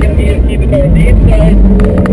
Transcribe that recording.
second gear keep it on deep.